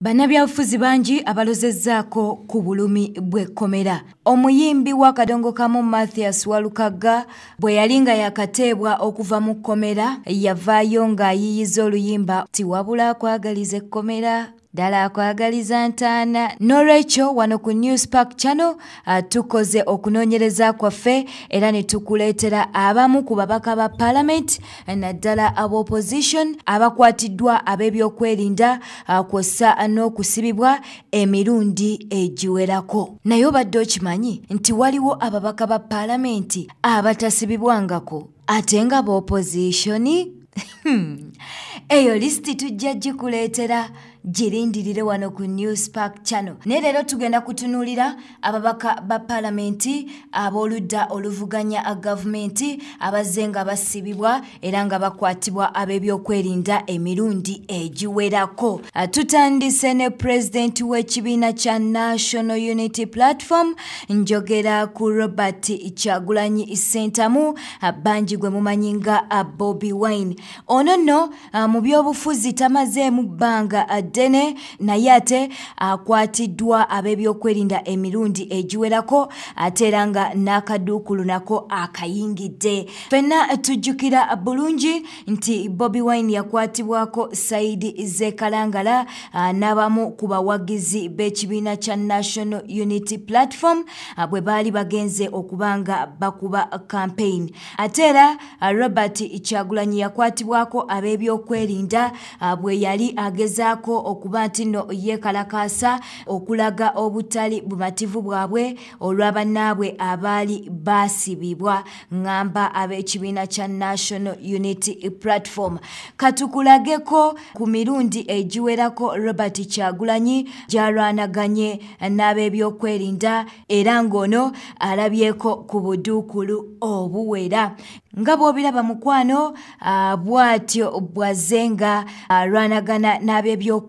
bannabyabufuzi bangi abalozezzaako ku bulumi bw'ekkomera omuyimbi w'akadongo kamu mathias walukagga bwe yali nga yakateebwa okuva mu kkomera yavaayo ng'ayiyiza oluyimba ti wabula akwagaliza ekkomera ddala akwagaliza ntaana. N'olwekyo wano ku newspark channel uh, tukoze okunoonyereza kwaffe era ne tukuleetera abamu ku babaka ba paalamenti naddala abopposition abakwatiddwa ab'ebyokwerinda uh, kwossa n'okusibibwa emirundi egiwerako. Naye obadde okimanyi nti waliwo ababaka ba paalamenti abatasibibwangako ate nga bopozitioni hmm. eyo lisiti tujja gikuleetera girindirire wano ku newspark channel. Naye leero tugenda kutunuulira ababaka ba paalamenti ab'oludda oluvuganya gavumenti abazze nga basibibwa era nga bakwatibwa ab'ebyokwerinda emirundi egiwerako. Tutandise ne pulezidenti w'ekibiina kya national unity platform njogera ku robert kyagulanyi sentamu bangi gwe mumanyi nga bobi wine. Ono nno mu byobufuzi tamazeemu bbanga ddene naye ate akwatiddwa ab'ebyokwerinda emirundi egiwerako ate era nga n'akaduukulu nako akayingidde. Ffenna tujjukira bulungi nti bobi wine yakwatibwako saidi zekalangala n'abamu ku bawagizi b'ekibiina kya national unity platform bwe baali bagenze okuba nga bakuba campaign. Ate era robert kyagulanyi yakwatibwako ab'ebyokwerinda bwe yali agezaako okuba nti nno yeekalakaasa okulaga obutali bumativu bwabwe olw'abannaabwe abaali baasibibwa ŋŋamba ab'ekibiina kya national unity platform. Katukulageko ku mirundi egiwerako robert kyagulanyi gy'alwanaganye n'ab'ebyokwerinda era ng'ono alabyeko ku buduukulu obuwera. Nga bw'obiraba mukwano bw'atyo bwazze nga alwanagana n'ab'ebyokwerinda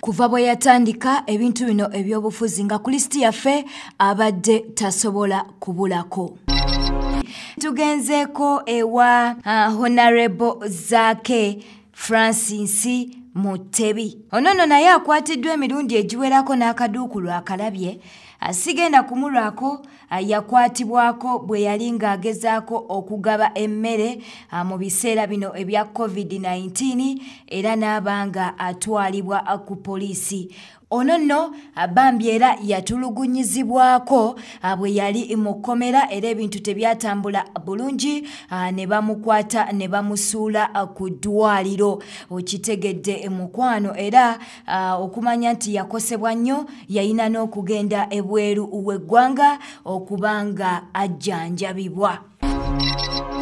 kuva bwe yatandika ebintu bino ebyobufuzi nga kulisiti yaffe abadde tasobola kubulako. Tugenzeeko ewa uh, honorable zaake francis mutebi ono nno naye akwatiddwa emirundi egiwerako n'akaduukulu akalabye asigenda kumulwako yakwatibwako bwe yali ng'agezaako okugaba emmere mu biseera bino ebya covid-19 era n'aba nga atwalibwa ku poliisi ono nno bambi era yatulugunyizibwako bwe yali mu kkomera era ebintu tebyatambula bulungi ne bamukwata ne bamusuula ku ddwaliro. Okitegedde mukwano era okumanya nti yakosebwa nnyo yayina n'okugenda ebweru w'eggwanga okuba nga ajjanjabibwa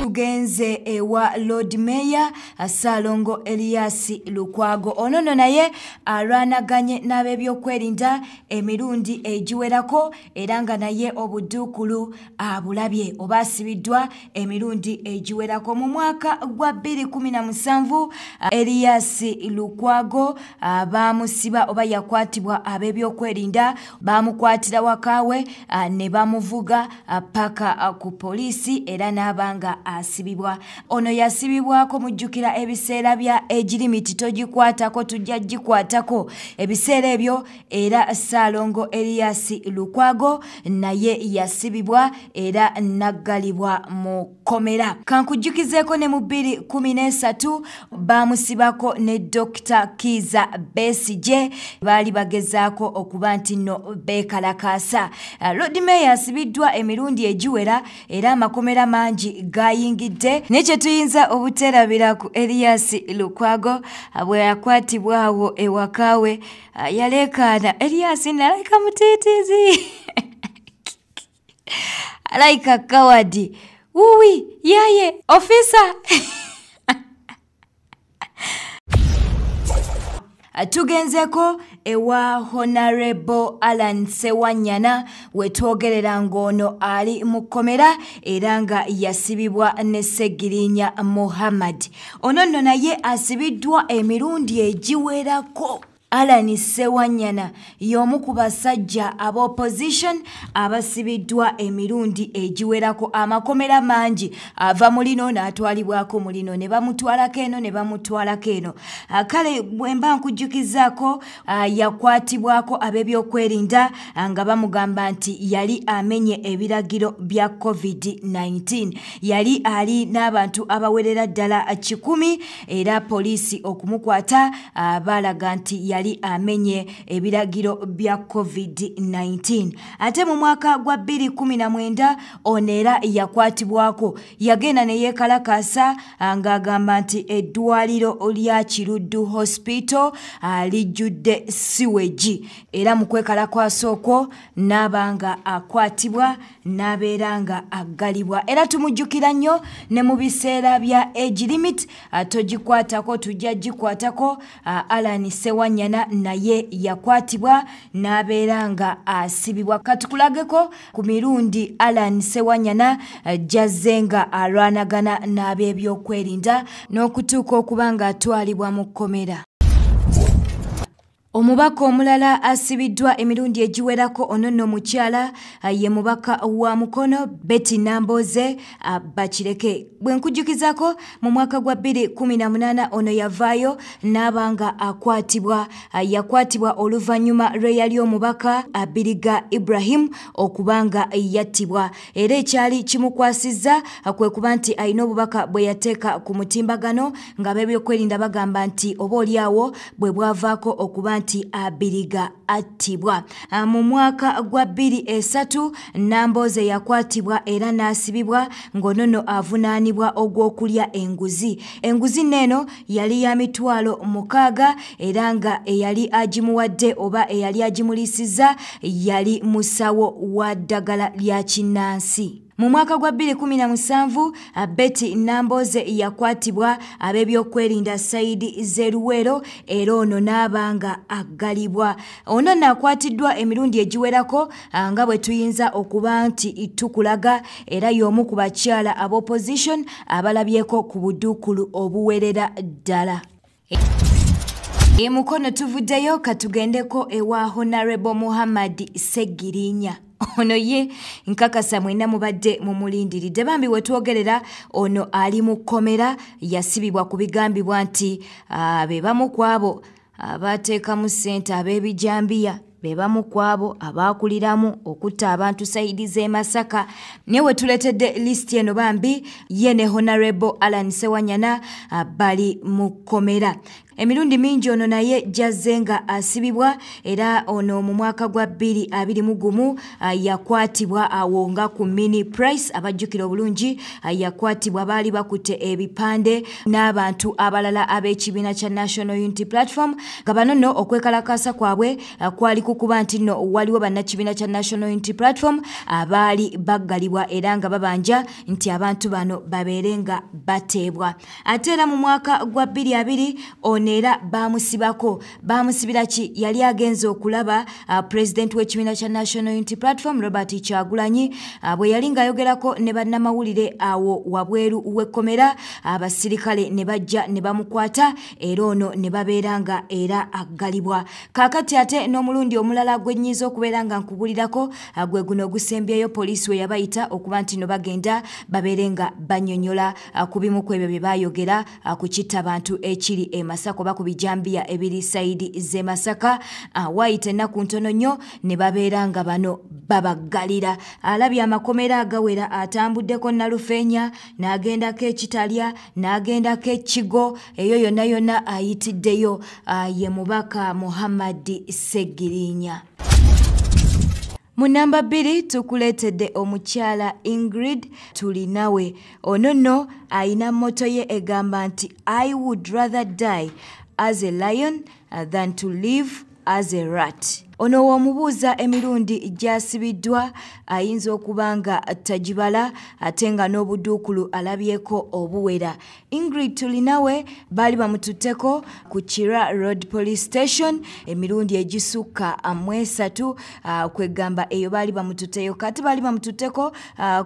tugenze ewa lord mayor saalongo elias lukwago. Ono nno naye alwanaganye n'ab'ebyokwerinda emirundi egiwerako era nga naye obuduukulu abulabye oba asibiddwa emirundi egiwerako. Mu mwaka gwa 217 elias lukwago baamusiba oba yakwatibwa ab'ebyokwerinda baamukwatira wakaawe ne bamuvuga paka ku poliisi era n'abanga asibibwa. Ono yasibibwako mujjukira ebiseera bya egirimiti togikwatako tujja gikwatako. Ebiseera ebyo era saalongo elias lukwago naye yasibibwa era naggalibwa mu kkomera. Kankujjukizeeko ne mu 213 baamusibako ne dr kiza besije baali bagezaako okuba nti nno beekalakaasa. Lodime yasibiddwa emirundi egiwera era amakomera mangi gayingidde naye kye tuyinza obuterabira ku elias lukwago bwe yakwatibwawo ewakaawe yaleekaana. Elias nalayika mutiitizi alayika kawadi. Wuwi yaye ofisa tugenzeeko ewa honorable alan sewanyana wetwogerera ng'ono ali mu kkomera era nga yasibibwa ne segirinya muhammad ono nno naye asibiddwa emirundi egiwerako alani sewanyana y'omu ku basajja ab'opposition abasibiddwa emirundi egiwerako. Amakomera mangi ava mu lino n'atwalibwako mu lino ne bamutwalako eno ne bamutwalako eno. Kale bwe mba nkujjukizaako yakwatibwako ab'ebyokwerinda nga bamugamba nti yali amenye ebiragiro bya covid-19 yali ali n'abantu abawerera ddala kikumi era poliisi okumukwata baalaga nti yali amenye ebiragiro bya covid-19 ate mu mwaka gwa 2019 ono era yakwatibwako. Yagenda ne yeekalakasa ng'agamba nti eddwaliro lya kiruddu hospital lijjudde siwegi. Era mu kwekalakasa okwo n'aba nga akwatibwa n'abeera nga aggalibwa. Era tumujjukira nnyo ne mu biseera bya age limit togikwatako tujja gikwatako alan sewanyana naye yakwatibwa n'abeera nga asibibwa. Katukulageko ku mirundi alan sewanyana jazze nga alwanagana n'ab'ebyokwerinda n'okutuuka okuba ng'atwalibwa mu kkomera omubaka omulala asibiddwa emirundi egiwerako ono nno mukyala ye mubaka wa mukono betty namboze bakireke. Bwe nkujjukizako mu mwaka gwa 218 ono yavaayo n'aba nga akwatibwa yakwatibwa oluvannyuma lwe yali omubaka abiriga ibrahim okuba nga yattibwa. Era ekyali kimukwasizza kwe kuba nti alina obubaka bwe yateeka ku mutimbagano nga b'ebyokwerinda bagamba nti oba oliawo bwe bwavaako okuba nti abiriga attibwa. Mu mwaka gwa 23 namboze yakwatibwa era n'asibibwa ng'onono avunaanibwa ogw'okulya enguzi. Enguzi nneeno yali ya mitwalo mukaaga era nga eyali agimuwadde oba eyali agimuliisizza yali musawo wa ddagala lya kinnansi mu mwaka gwa 2017 betty namboze yakwatibwa ab'ebyokwerinda saidi zeruwero era ono n'aba nga aggalibwa. Ono naakwatiddwa emirundi egiwerako nga bwe tuyinza okuba nti tukulaga era y'omu ku bakyala ab'opposition abalabyeko ku buduukulu obuwerera ddala. Emukono tuvuddeyo katugendeko ewa honorable muhammad segirinya ono ye nkakasa mwena mubadde mumulindiridde. Bambi we twogerera ono ali mu kkomera yasibibwa ku bigambibwa nti be bamu ku abo abateekamu ssente ab'ebijambiya be bamu ku abo abaakuliramu okutta abantu sayidi z'e masaka. Naye we tuleetedde lisiti eno bambi ye ne honorable alan sewanyana bali mu kkomera emirundi mingi ono naye jazze nga asibibwa era ono mu mwaka gwa 221 yakwatibwa awo nga ku mini price abajjukira obulungi yakwatibwa baali bakutte ebipande n'abantu abalala ab'ekibiina kya national unity platform nga bano nno okwekalakasa kwabwe kwali kukuba nti nno waliwo bannakibiina kya national unity platform abaali baggalibwa era nga babanja nti abantu bano babeere nga bateebwa. Ate era mu mwaka gwa 22 ono era bamusibako bamusibira ki? Yali agenza okulaba uh, pulezidenti w'ekibiina kya national unity platform robert kyagulanyi uh, bwe yali ng'ayogerako ne bannamawulire awo wabweru w'ekkomera abasirikale uh, ne bajja ne bamukwata era ono ne babeera nga era aggalibwa. Kaakati ate n'omulundi omulala gwe nnyinza okubeera nga nkubulirako uh, gwe guno ogusembyeyo poliisi we yabayita okuba nti no bagenda babeere nga bannyonnyola uh, ku bimu ku ebyo bye baayogera uh, ku kitta bantu ekiri e masaka oba ku bijambiya ebiri saidi z'e masaka uh, waayita ennaku ntono nnyo ne babeera nga bano babaggalira. Alabye amakomera agawera atambuddeko nalufeenya n'agendako ekitalya n'agendako ekigo eyo yonna yonna ayitiddeyo uh, ye mubaka muhammadi segirinya mu namba bbiri tukuleetedde omukyala ingrid tulinawe. Ono nno ayina mmoto ye egamba nti i would rather die as a lion than to live as a rat ono womubuuza emirundi gyasibiddwa ayinza okuba nga tagibala ate nga n'obuduukulu alabyeko obuwera. Ingrid tulinawe baali bamututteko ku kira road police station emirundi egisukka mu esatu kwegamba eyo baali bamututteyo. Kati baali bamututteko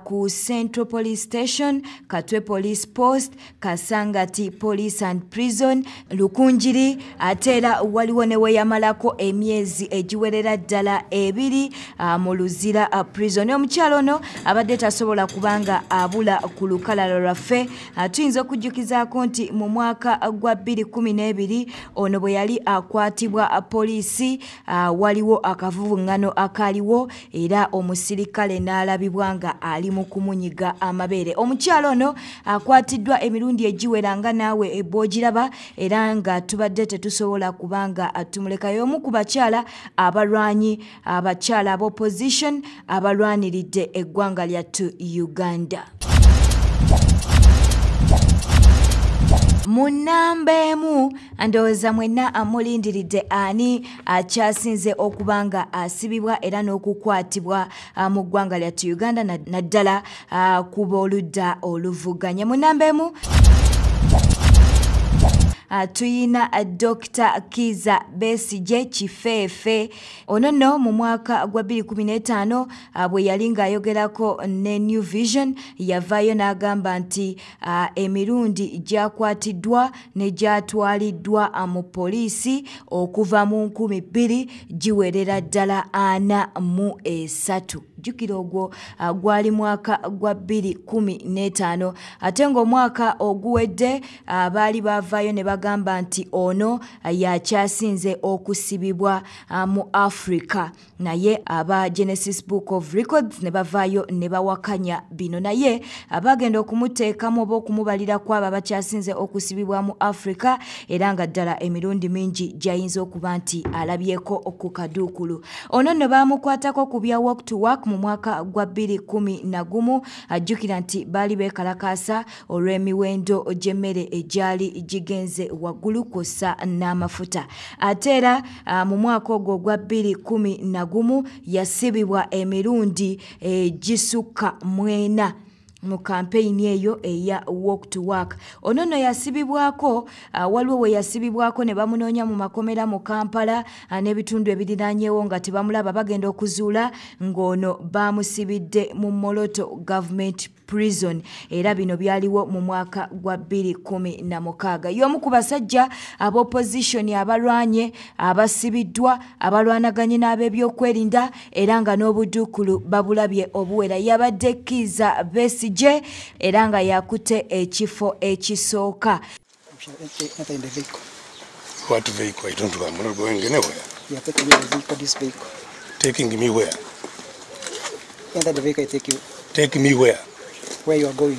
ku central police station katwe police post kasangati police and prison lukunjiri ate era waliwo ne weyamalako emyezi egiwerera ddala ebiri mu luzira prison. Omukyalo ono abadde tasobola kubanga abula ku lukalala lwaffe tuyinza okujjukizaako nti mu mwaka gwa 212 ono bwe yali akwatibwa poliisi waliwo akavubuŋŋano akaaliwo era omusirikale n'alabibwa nga ali mu kumunyiga amabeere. Omukyalo ono akwatiddwa emirundi egiwera nga naawe ebwogiraba era nga tubadde tetusobola kubanga tumulekayo. Omu ku bakyala abalwanyi abakyala abopposition abalwaniridde eggwanga lyattu uganda. Mu nnamba emu ndowooza mwenna amulindiridde ani akyasinze okuba nga asibibwa era n'okukwatibwa mu ggwanga lyattu uganda naddala ku booludda oluvuganya. Mu nnamba emu tuyina uh, dr kiza besije kifeefe. Ono nno mu mwaka gwa 2015 uh, bwe yali ng'ayogerako ne new vision yavaayo n'agamba nti uh, emirundi gyakwatiddwa ne gyatwaliddwa uh, mu poliisi okuva mu 12 giwerera ddala ana mu esatu jjukira ogwo uh, gwali mwaka gwa 215 ate ng'omwaka oguwedde uh, baali bavaayo ne bagamba nti ono uh, yakyasinze okusibibwa uh, mu africa. Naye aba genesis book of records ne bavaayo ne bawakanya bino. Naye bagenda okumuteekamu oba okumubalira kwabo abakyasinze okusibibwa mu africa era nga ddala emirundi mingi gyayinza okuba nti alabyeko ku kaduukulu. Ono nno baamukwatako ku bya walk to work mu mwaka gwa 211 ajjukira nti baali beekalakaasa olw'emiwendo gy'emmere egyali gigenze waggulu kw'ossa n'amafuta. Ate era mu mwaka ogwo ogwa 211 yasibibwa emirundi egisukka mwena mu kampeyini eyo eya walk to work. Ono nno yasibibwako uh, waliwo we yasibibwako ne bamunoonya mu makomera mu kampala uh, n'ebitundu ebiriraanyewo nga tebamulaba bagenda okuzuula ng'ono bamusibidde mu moloto government prison era bino byaliwo mu mwaka gwa 216 y'omu ku basajja abopozitioni abalwanye abasibiddwa abalwanaganye n'ab'ebyokwerinda era nga n'obuduukulu babulabye obuwera yabadde kiza besije era nga yakutte ekifo ekisooka What vehicle? I don't know. I'm not going anywhere. You are taking me the vehicle, this vehicle. Taking me where? Enter the vehicle, I take you Take me where? Where you are going.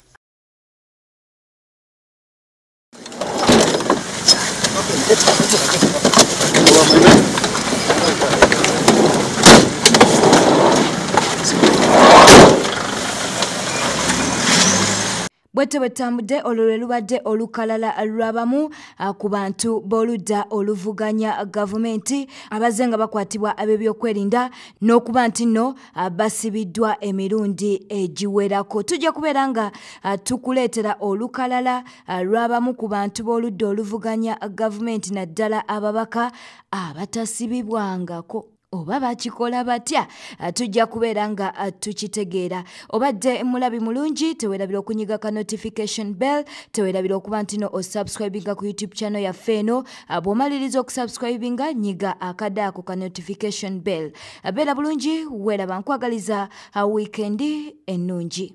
Bwetto bwe tutambudde olwo lwe lubadde olukalala lwabamu ku bantu b'oludda oluvuganya gavumenti abazze nga bakwatibwa ab'ebyokwerinda n'okuba nti nno basibiddwa emirundi egiwerako. Tujja kubeera nga tukuleetera olukalala lwabamu ku bantu b'oludda oluvuganya gavumenti naddala ababaka abatasibibwangako oba bakikola batya? Tujja kubeera nga tukitegeera. Obadde mulabi mulungi teweerabira okunyiga ka notification bell teweerabira okuba nti no osubscribinga ku youtube channel yaffe eno. Bw'omaliriza okusubscribinga nyiga akadde ako ka notification bell. Beera bulungi weeraba nkwagaliza wiikendi ennungi